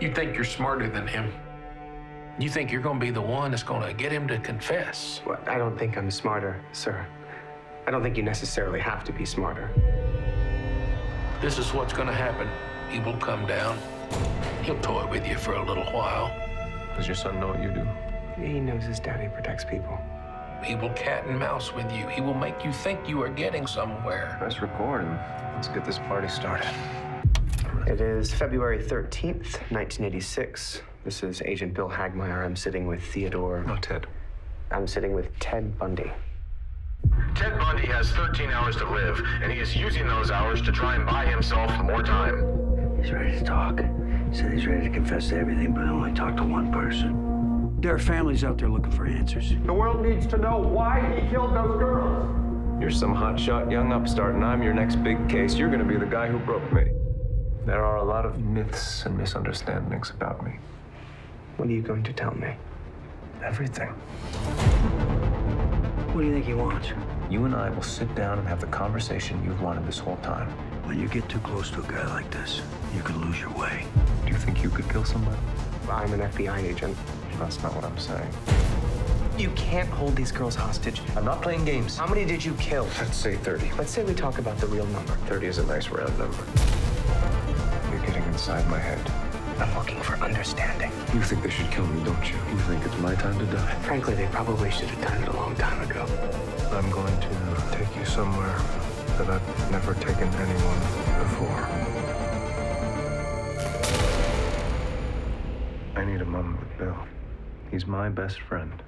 You think you're smarter than him. You think you're going to be the one that's going to get him to confess. Well, I don't think I'm smarter, sir. I don't think you necessarily have to be smarter. This is what's going to happen. He will come down. He'll toy with you for a little while. Does your son know what you do? He knows his daddy protects people. He will cat and mouse with you. He will make you think you are getting somewhere. Let's record and let's get this party started. It is February 13th, 1986. This is Agent Bill Hagmaier. I'm sitting with Theodore. No, Ted. I'm sitting with Ted Bundy. Ted Bundy has 13 hours to live, and he is using those hours to try and buy himself more time. He's ready to talk. He said he's ready to confess to everything, but only talk to one person. There are families out there looking for answers. The world needs to know why he killed those girls. You're some hotshot young upstart, and I'm your next big case. You're going to be the guy who broke me. There are a lot of myths and misunderstandings about me. What are you going to tell me? Everything. What do you think he wants? You and I will sit down and have the conversation you've wanted this whole time. When you get too close to a guy like this, you could lose your way. Do you think you could kill somebody? I'm an FBI agent. That's not what I'm saying. You can't hold these girls hostage. I'm not playing games. How many did you kill? Let's say 30. Let's say we talk about the real number. 30 is a nice round number. Getting inside my head. I'm looking for understanding. You think they should kill me, don't you? You think it's my time to die? Frankly, they probably should have done it a long time ago. I'm going to take you somewhere that I've never taken anyone before. I need a moment with Bill. He's my best friend.